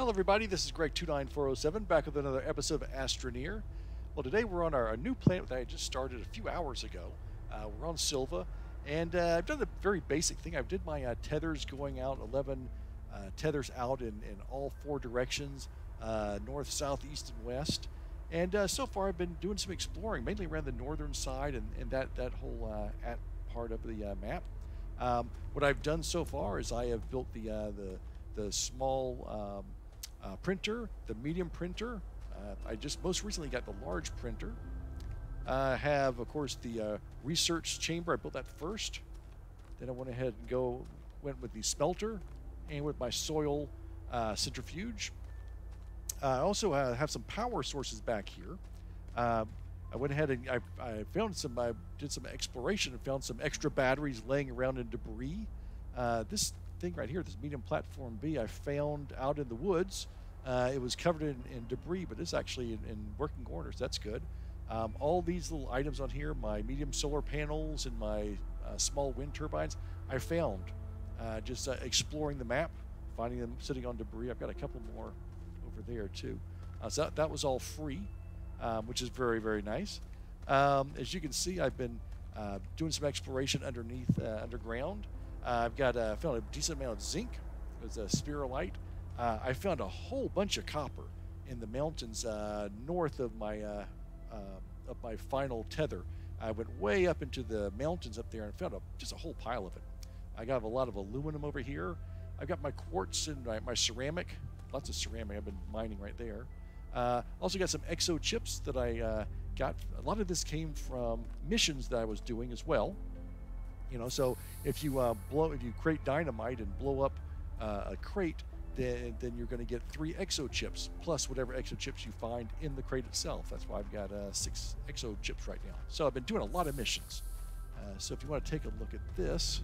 Hello, everybody. This is Gregg29407 back with another episode of Astroneer. Well, today we're on our, new planet that I just started a few hours ago. Uh, we're on Sylva, and uh, I've done a very basic thing. I did my uh, tethers going out, 11 uh, tethers out in, in all four directions uh, north, south, east, and west. And uh, so far, I've been doing some exploring, mainly around the northern side and, and that, that whole at part of the map. Um, what I've done so far is I have built the, the, the small um, uh, printer, the medium printer. Uh, I just most recently got the large printer. I have, of course, the uh, research chamber. I built that first. Then I went ahead and go went with the smelter and with my soil uh, centrifuge. I also have some power sources back here. Um, I went ahead and I, I, found some, I did some exploration and found some extra batteries laying around in debris. Uh, this thing right here, this medium platform B, I found out in the woods. Uh, it was covered in, in, debris, but it's actually in, in working order, so that's good. Um, all these little items on here, my medium solar panels and my uh, small wind turbines, I found uh, just uh, exploring the map, finding them sitting on debris. I've got a couple more over there too. Uh, so that, that, was all free, um, which is very, very nice. Um, as you can see, I've been uh, doing some exploration underneath, underground. I've got found a decent amount of zinc. It was a sphalerite. Uh, I found a whole bunch of copper in the mountains uh, north of my uh, uh, of my final tether. I went way up into the mountains up there and found a, just a whole pile of it. I got a lot of aluminum over here. I've got my quartz and my, my ceramic, lots of ceramic. I've been mining right there. also got some exo chips that I got. A lot of this came from missions that I was doing as well. You know, so if you uh, blow, if you create dynamite and blow up uh, a crate, then, then you're going to get three exo chips plus whatever exo chips you find in the crate itself. That's why I've got uh, six exo chips right now. So I've been doing a lot of missions. Uh, so if you want to take a look at this.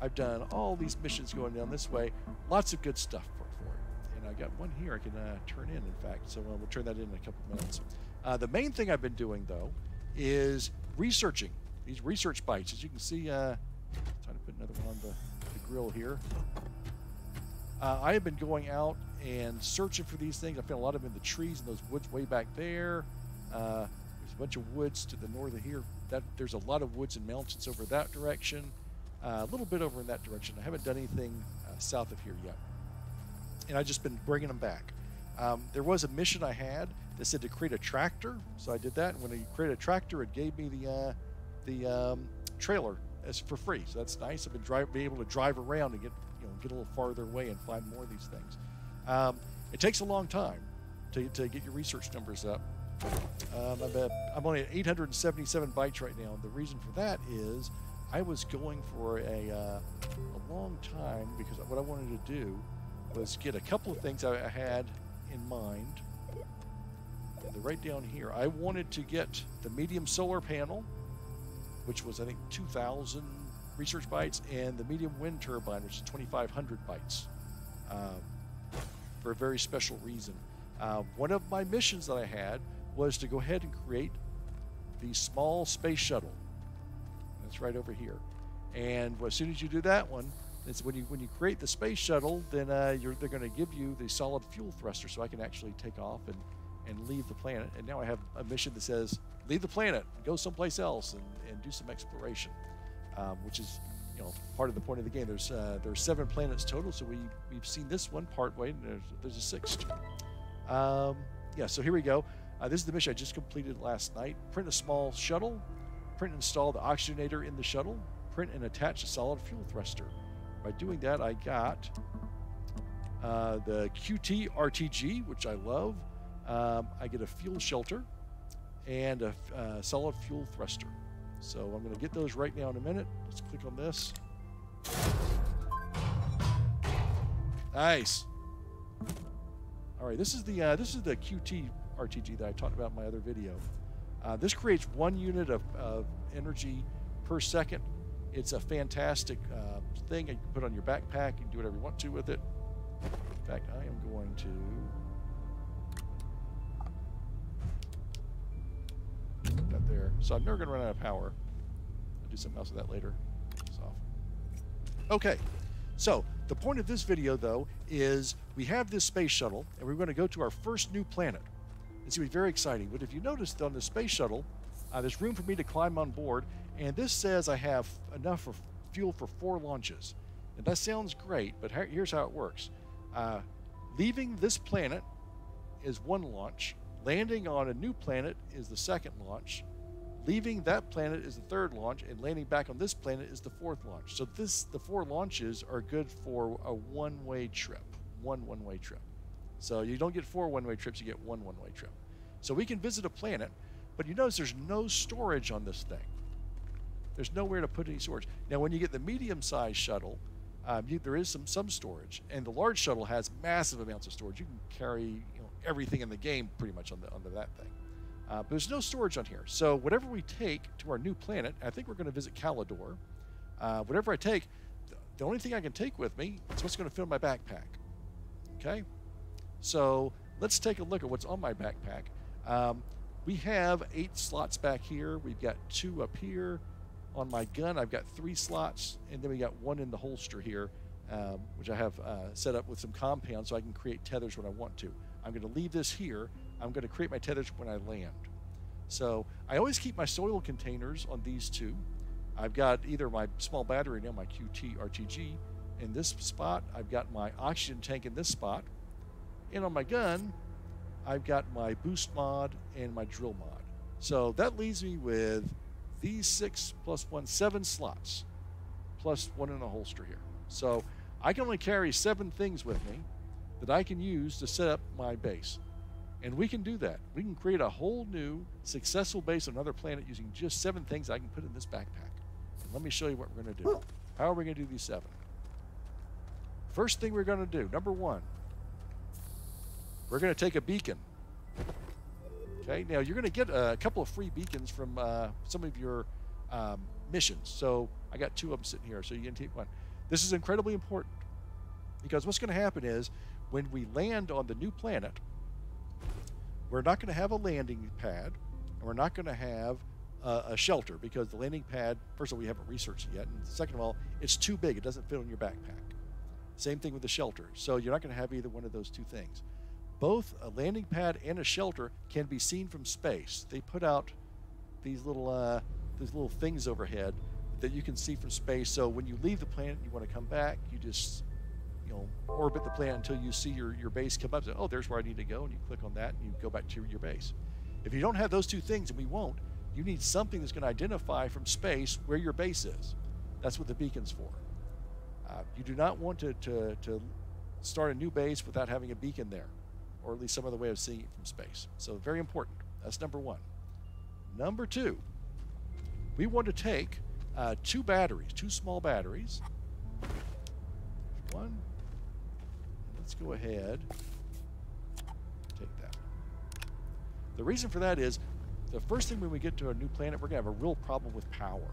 I've done all these missions going down this way. Lots of good stuff for, for it. And I got one here I can uh, turn in, in fact. So uh, we'll turn that in in a couple minutes. Uh, the main thing I've been doing, though, is researching these research bytes. As you can see, uh, trying to put another one on the, the grill here. Uh, I have been going out and searching for these things. I found a lot of them in the trees and those woods way back there. Uh, there's a bunch of woods to the north of here. That There's a lot of woods and mountains over that direction. Uh, a little bit over in that direction. I haven't done anything uh, south of here yet and I've just been bringing them back. Um, there was a mission I had that said to create a tractor, so I did that. And when I created a tractor, it gave me the uh, the um, trailer as for free. So that's nice. I've been drive, be able to drive around and get you know get a little farther away and find more of these things. Um, it takes a long time to, to get your research numbers up. Um, I'm, at, I'm only at 877 bytes right now. The reason for that is I was going for a, uh, a long time because what I wanted to do was get a couple of things I had in mind. And right down here, I wanted to get the medium solar panel, which was I think 2,000 research bytes, and the medium wind turbine, which is 2,500 bytes, um, for a very special reason. Uh, one of my missions that I had was to go ahead and create the small space shuttle. That's right over here. And as soon as you do that one, it's when you when you create the space shuttle, then uh, they're going to give you the solid fuel thruster, so I can actually take off and and leave the planet. And now I have a mission that says leave the planet, go someplace else, and, and do some exploration, um, which is you know part of the point of the game. There's uh, there's seven planets total, so we we've seen this one part way, and there's, there's a sixth. Um, yeah, so here we go. Uh, this is the mission I just completed last night. Print a small shuttle, print and install the oxygenator in the shuttle, print and attach a solid fuel thruster. By doing that, I got uh, the QT RTG, which I love. Um, I get a fuel shelter and a uh, solid fuel thruster. So I'm going to get those right now in a minute. Let's click on this. Nice. All right, this is the uh, this is the QT RTG that I talked about in my other video. Uh, this creates one unit of, of energy per second it's a fantastic uh, thing you can put on your backpack. You can do whatever you want to with it. In fact, I am going to... That there. So I'm never going to run out of power. I'll do something else with that later. Okay, so the point of this video, though, is we have this space shuttle, and we're going to go to our first new planet. It's going to be very exciting. But if you noticed on the space shuttle, uh, there's room for me to climb on board, and this says I have enough for fuel for four launches. And that sounds great, but here's how it works. Uh, leaving this planet is one launch. Landing on a new planet is the second launch. Leaving that planet is the third launch, and landing back on this planet is the fourth launch. So this, the four launches are good for a one-way trip, one one-way trip. So you don't get four one-way trips, you get one one-way trip. So we can visit a planet, but you notice there's no storage on this thing. There's nowhere to put any storage. Now, when you get the medium-sized shuttle, um, you, there is some some storage, and the large shuttle has massive amounts of storage. You can carry you know, everything in the game pretty much on the under that thing. Uh, but there's no storage on here. So whatever we take to our new planet, I think we're going to visit Calidor. Uh, whatever I take, the only thing I can take with me is what's going to fill my backpack. Okay? So let's take a look at what's on my backpack. Um, we have eight slots back here. We've got two up here. On my gun, I've got three slots, and then we got one in the holster here, um, which I have uh, set up with some compound so I can create tethers when I want to. I'm going to leave this here. I'm going to create my tethers when I land. So I always keep my soil containers on these two. I've got either my small battery now, my QT RTG, in this spot. I've got my oxygen tank in this spot. And on my gun, I've got my boost mod and my drill mod. So that leaves me with these six plus one, seven slots, plus one in a holster here. So I can only carry seven things with me that I can use to set up my base. And we can do that. We can create a whole new successful base on another planet using just seven things I can put in this backpack. And let me show you what we're going to do. How are we going to do these seven? First thing we're going to do, number one, we're going to take a beacon. Okay, now you're going to get a couple of free beacons from uh, some of your um, missions. So I got two of them sitting here, so you can take one. This is incredibly important because what's going to happen is when we land on the new planet, we're not going to have a landing pad, and we're not going to have a shelter because the landing pad, first of all, we haven't researched it yet, and second of all, it's too big. It doesn't fit in your backpack. Same thing with the shelter. So you're not going to have either one of those two things. Both a landing pad and a shelter can be seen from space. They put out these little uh, these little things overhead that you can see from space. So when you leave the planet, you want to come back, you just you know orbit the planet until you see your, your base come up. Oh, there's where I need to go, and you click on that, and you go back to your base. If you don't have those two things, and we won't, you need something that's going to identify from space where your base is. That's what the beacon's for. Uh, you do not want to, to, to start a new base without having a beacon there, or at least some other way of seeing it from space. So very important. That's number one. Number two, we want to take uh, two batteries, two small batteries. One, let's go ahead take that. The reason for that is the first thing when we get to a new planet, we're going to have a real problem with power.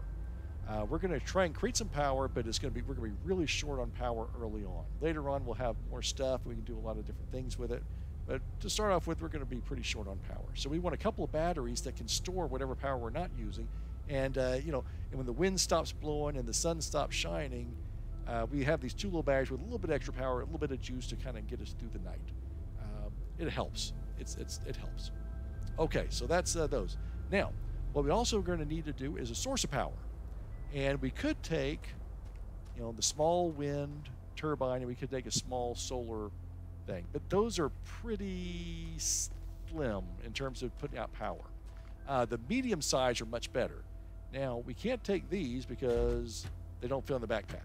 Uh, we're going to try and create some power, but it's going to be we're going to be really short on power early on. Later on, we'll have more stuff. We can do a lot of different things with it. But to start off with, we're going to be pretty short on power. So we want a couple of batteries that can store whatever power we're not using. And uh, you know, and when the wind stops blowing and the sun stops shining, uh, we have these two little batteries with a little bit extra power, a little bit of juice to kind of get us through the night. Um, it helps. It's, it's, it helps. Okay, so that's uh, those. Now, what we also are going to need to do is a source of power. And we could take, you know, the small wind turbine and we could take a small solar thing. But those are pretty slim in terms of putting out power. Uh, the medium size are much better. Now, we can't take these because they don't fit in the backpack.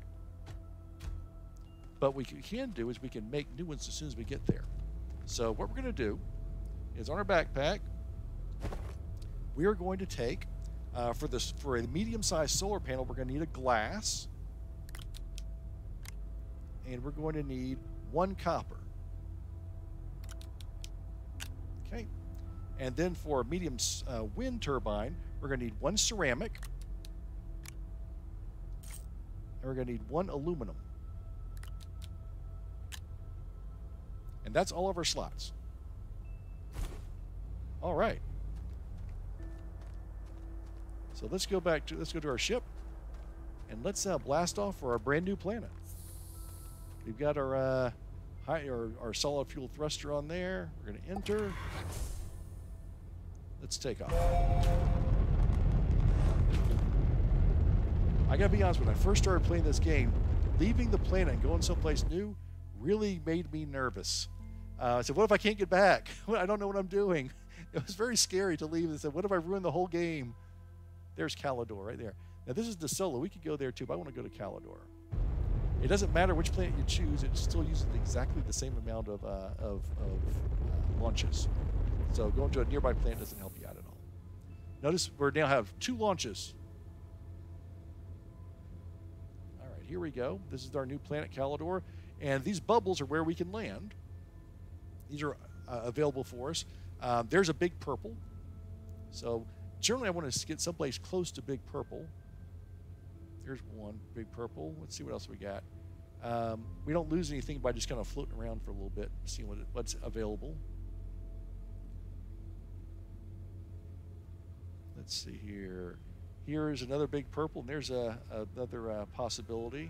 But what we can do is we can make new ones as soon as we get there. So what we're going to do is on our backpack, we are going to take, uh, for, this, for a medium-sized solar panel, we're going to need a glass. And we're going to need one copper. Okay. And then for a medium uh, wind turbine, we're going to need one ceramic. And we're going to need one aluminum. And that's all of our slots. All right. So let's go back to let's go to our ship and let's uh, blast off for our brand new planet. We've got our uh, high, our, our solid fuel thruster on there. We're going to enter. Let's take off. I gotta be honest, when I first started playing this game, leaving the planet and going someplace new really made me nervous. Uh, I said, what if I can't get back? I don't know what I'm doing. It was very scary to leave and said, what if I ruin the whole game? There's Calidor right there. Now this is Desolo. We could go there too, but I want to go to Calidor. It doesn't matter which planet you choose; it still uses exactly the same amount of, uh, of, of uh, launches. So going to a nearby planet doesn't help you out at all. Notice we now have two launches. All right, here we go. This is our new planet Calidor, and these bubbles are where we can land. These are uh, available for us. Um, there's a big purple. So generally, I want to get someplace close to big purple. There's one big purple. Let's see what else we got. Um, we don't lose anything by just kind of floating around for a little bit, seeing what what's available. Let's see here. Here is another big purple, and there's a, another uh, possibility.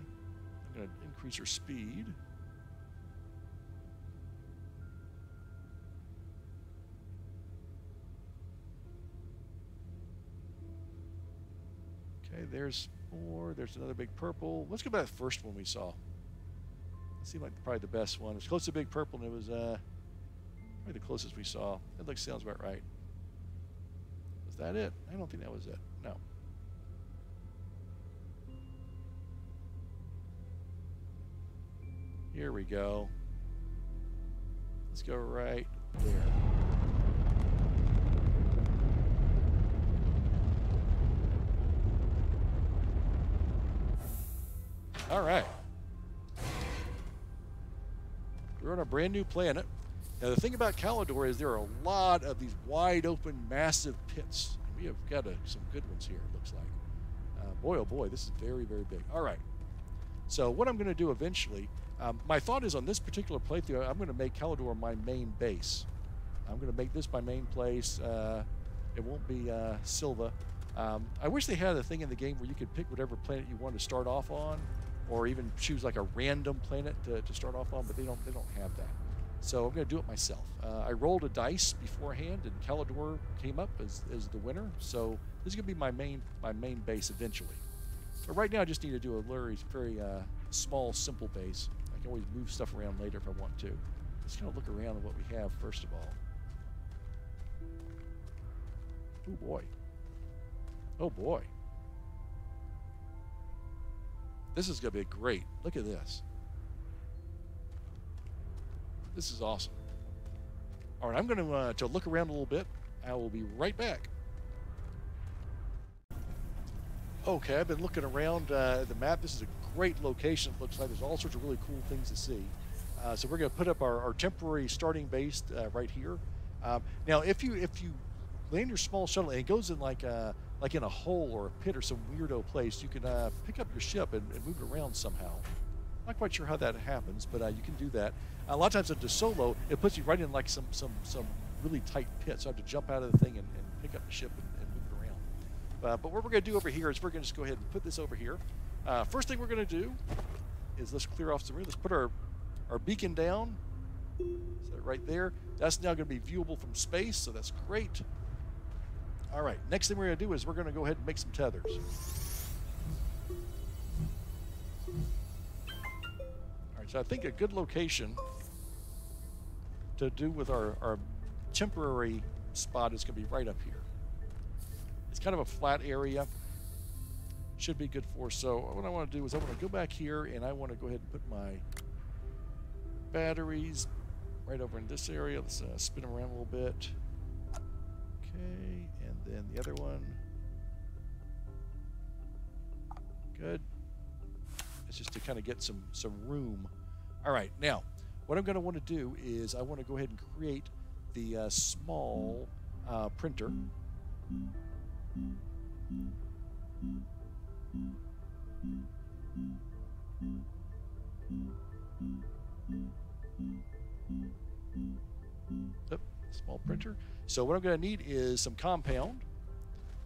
I'm going to increase our speed. Okay, there's more. There's another big purple. Let's go back to the first one we saw. It seemed like probably the best one. It was close to big purple, and it was uh, probably the closest we saw. It looks sounds about right. Was that it? I don't think that was it. No. Here we go. Let's go right there. Brand new planet. Now, the thing about Calidor is there are a lot of these wide open, massive pits. We have got a, some good ones here, it looks like. Uh, boy, oh boy, this is very, very big. All right. So, what I'm going to do eventually, um, my thought is on this particular playthrough, I'm going to make Calidor my main base. I'm going to make this my main place. Uh, it won't be uh, Sylva. Um, I wish they had a thing in the game where you could pick whatever planet you want to start off on or even choose like a random planet to, to start off on, but they don't they don't have that. So I'm going to do it myself. Uh, I rolled a dice beforehand, and Calidor came up as, as the winner. So this is going to be my main my main base eventually. But right now, I just need to do a very very uh, small, simple base. I can always move stuff around later if I want to. Let's kind of look around at what we have first of all. Oh boy. Oh boy. This is going to be great. Look at this. This is awesome. All right, I'm going to, uh, to look around a little bit. I will be right back. Okay, I've been looking around uh, the map. This is a great location. It looks like there's all sorts of really cool things to see. Uh, so we're going to put up our, our temporary starting base uh, right here. Um, now, if you if you land your small shuttle and it goes in like a like in a hole or a pit or some weirdo place, you can uh, pick up your ship and, and, move it around somehow. Not quite sure how that happens, but uh, you can do that. A lot of times at solo, it puts you right in like some some some really tight pit, so I have to jump out of the thing and, and pick up the ship and, and move it around. Uh, but what we're going to do over here is we're going to just go ahead and put this over here. Uh, first thing we're going to do is let's clear off some room. Let's put our our beacon down. Set right there. That's now going to be viewable from space, so that's great. All right, next thing we're to do is we're going to go ahead and make some tethers. All right, so I think a good location to do with our, our temporary spot is going to be right up here. It's kind of a flat area. Should be good for So what I want to do is I want to go back here and I want to go ahead and put my batteries right over in this area. Let's uh, spin them around a little bit. Okay then the other one. Good. It's just to kind of get some, some room. All right, now, what I'm going to want to do is I want to go ahead and create the uh, small uh, printer. Small printer. So what I'm going to need is some compound.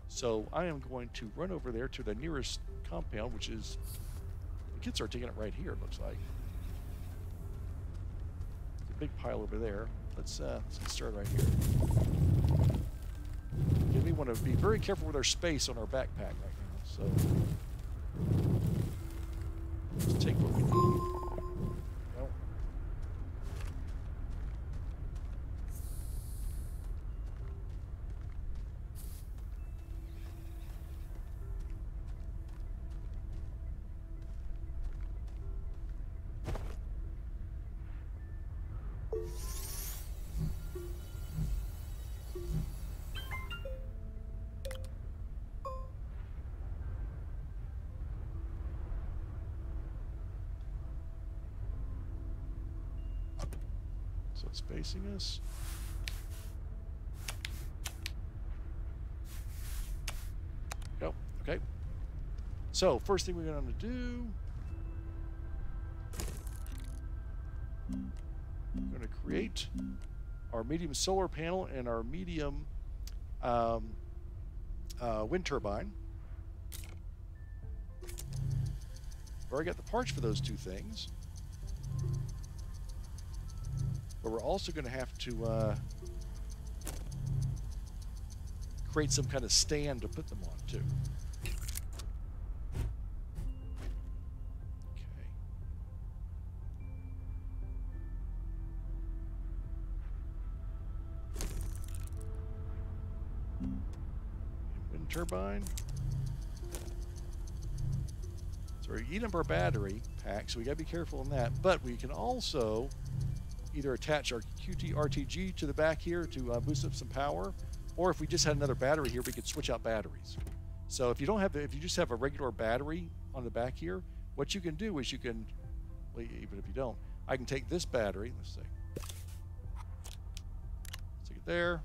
So I am going to run over there to the nearest compound, which is the kids are taking it right here. It looks like a big pile over there. Let's uh, let's get started right here. We want to be very careful with our space on our backpack right now. So let's take what we need. So it's facing us. Go. Okay. So first thing we're going to do, we're going to create our medium solar panel and our medium um, uh, wind turbine. I've already got the parts for those two things. But we're also going to have to uh, create some kind of stand to put them on, too. Wind turbine. So we're eating up our battery pack, so we gotta be careful on that. But we can also either attach our QT RTG to the back here to uh, boost up some power, or if we just had another battery here, we could switch out batteries. So if you don't have, if you just have a regular battery on the back here, what you can do is you can, well, even if you don't, I can take this battery. Let's see. Stick it there,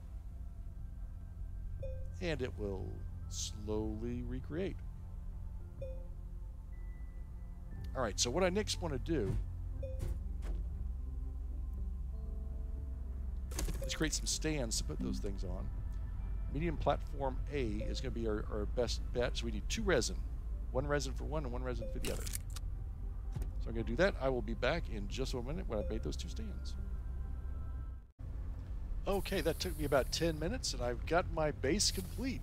and it will slowly recreate. All right. So what I next want to do is create some stands to put those things on. Medium platform A is going to be our, our best bet. So we need two resin. One resin for one and one resin for the other. So I'm going to do that. I will be back in just a minute when I've made those two stands. Okay, that took me about 10 minutes and I've got my base complete.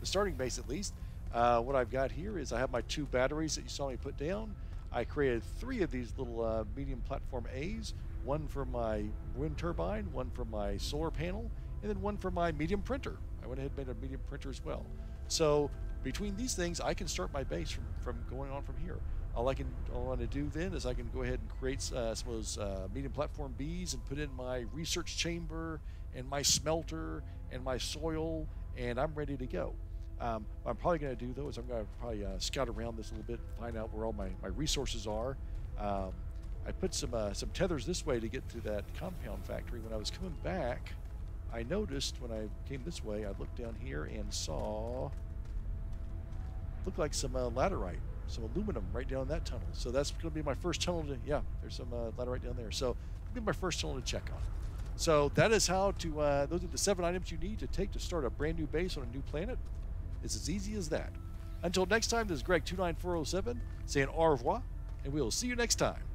The starting base at least. Uh, what I've got here is I have my two batteries that you saw me put down. I created three of these little uh, medium platform A's one for my wind turbine, one for my solar panel, and then one for my medium printer. I went ahead and made a medium printer as well. So between these things, I can start my base from, from going on from here. All I can all I want to do then is I can go ahead and create uh, some of those uh, medium platform bees and put in my research chamber and my smelter and my soil, and I'm ready to go. Um, what I'm probably going to do though is I'm going to probably uh, scout around this a little bit, find out where all my, my resources are. Um, I put some uh, some tethers this way to get to that compound factory. When I was coming back, I noticed when I came this way, I looked down here and saw looked like some uh, laterite, some aluminum right down that tunnel. So that's going to be my first tunnel to yeah. There's some uh, laterite down there. So be my first tunnel to check on. So that is how to. Uh, those are the seven items you need to take to start a brand new base on a new planet. It's as easy as that. Until next time, this is Gregg29407 saying au revoir, and we will see you next time.